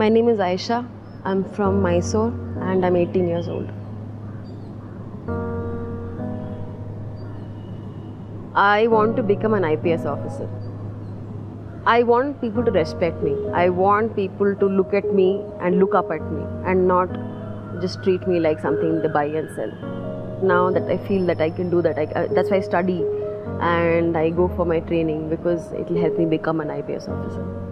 My name is Ayesha. I'm from Mysore and I'm 18 years old. I want to become an IPS officer. I want people to respect me. I want people to look at me and look up at me and not just treat me like something they buy and sell. Now that I feel that I can do that, I, uh, that's why I study and I go for my training because it will help me become an IPS officer.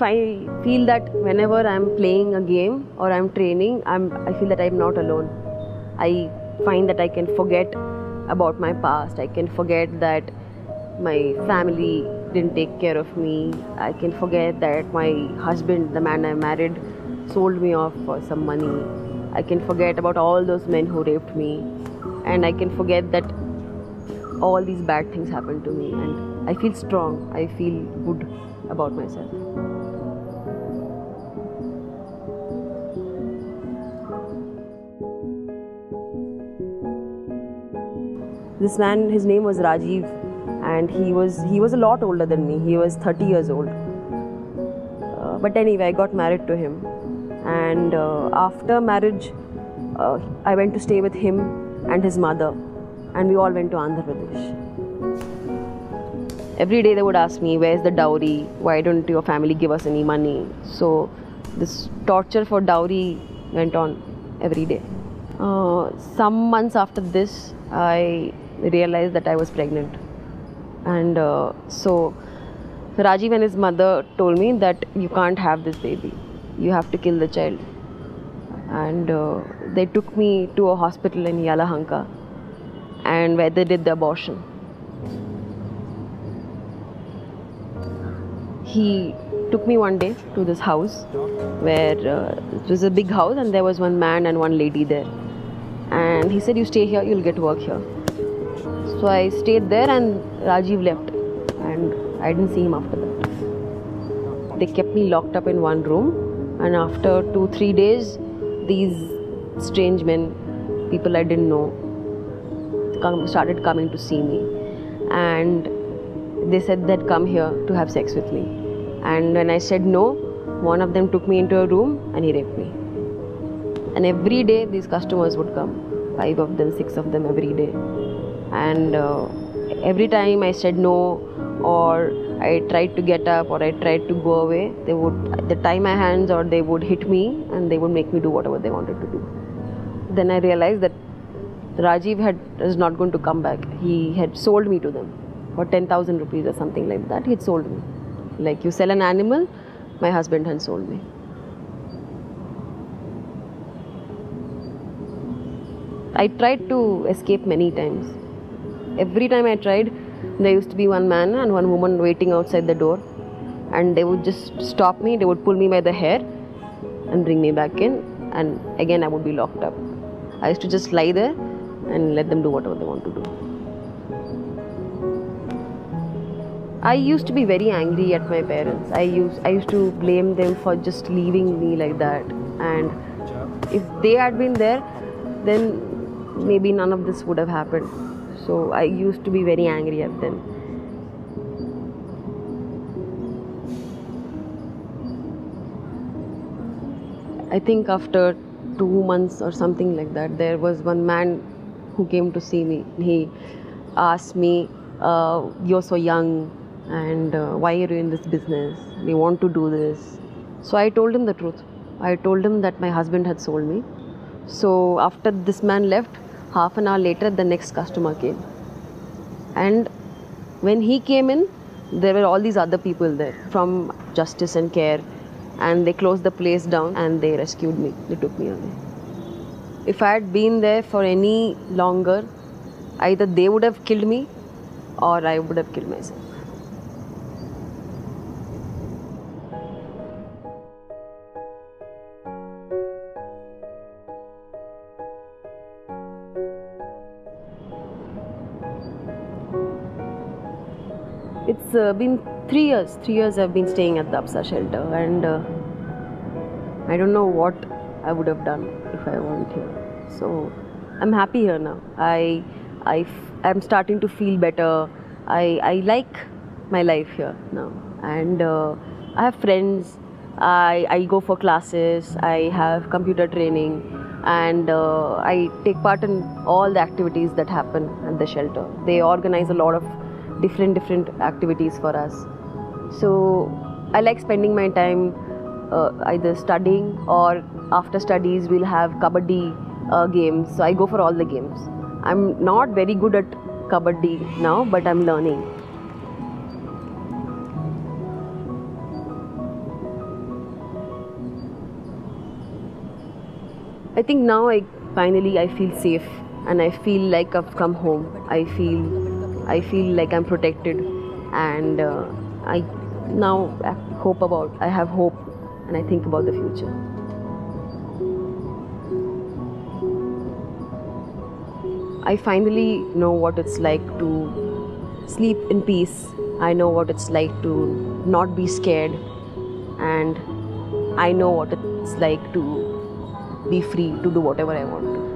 I feel that whenever I'm playing a game or I'm training, I'm, I feel that I'm not alone. I find that I can forget about my past. I can forget that my family didn't take care of me. I can forget that my husband, the man I married, sold me off for some money. I can forget about all those men who raped me. And I can forget that all these bad things happened to me. And I feel strong. I feel good about myself. This man, his name was Rajiv, and he was he was a lot older than me. He was 30 years old. Uh, but anyway, I got married to him, and uh, after marriage, uh, I went to stay with him and his mother, and we all went to Andhra Pradesh. Every day they would ask me, "Where's the dowry? Why don't your family give us any money?" So this torture for dowry went on every day. Uh, some months after this, I realized that I was pregnant. And uh, so Rajiv and his mother told me that you can't have this baby, you have to kill the child. And uh, they took me to a hospital in Yelahanka and where they did the abortion. He took me one day to this house where uh, it was a big house and there was one man and one lady there and he said you stay here you'll get work here so i stayed there and rajiv left. And i didn't see him after that. They kept me locked up in one room. And after 2 3 days these strange men people i didn't know started coming to see me. And they said they'd come here to have sex with me. And when i said no one of them took me into a room and he raped me. And every day these customers would come. Five of them six of them every day and uh, every time i said no or i tried to get up or i tried to go away they would they tie my hands or they would hit me and they would make me do whatever they wanted to do. Then i realized that rajiv had is not going to come back. He had sold me to them for 10000 rupees or something like that. He'd sold me. Like you sell an animal my husband had sold me. I tried to escape many times. Every time I tried, there used to be one man and one woman waiting outside the door, and they would just stop me, they would pull me by the hair and bring me back in, and again I would be locked up. I used to just lie there and let them do whatever they want to do. I used to be very angry at my parents. I used I used to blame them for just leaving me like that. And if they had been there, then maybe none of this would have happened. So I used to be very angry at them. I think after two months or something like that, there was one man who came to see me. He asked me, uh, You're so young, and uh, why are you in this business? You want to do this? So I told him the truth. I told him that my husband had sold me. So after this man left, half an hour later, the next customer came. And when he came in, there were all these other people there from Justice and Care, and they closed the place down and they rescued me. They took me away. If I had been there for any longer, either they would have killed me or I would have killed myself. It's uh, been three years. Three years I've been staying at the Apsa shelter, and uh, I don't know what I would have done if I weren't here. So I'm happy here now. I I f- I'm starting to feel better. I I like my life here now, and uh, I have friends. I I go for classes. I have computer training, and uh, I take part in all the activities that happen at the shelter. They organize a lot of different different activities for us. So I like spending my time uh, either studying or after studies we'll have kabaddi uh, games. So I go for all the games. I'm not very good at kabaddi now, but I'm learning. I think now I finally I feel safe and I feel like I've come home. I feel I feel like I'm protected and uh, I now hope about I have hope and I think about the future. I finally know what it's like to sleep in peace. I know what it's like to not be scared and I know what it's like to be free to do whatever I want.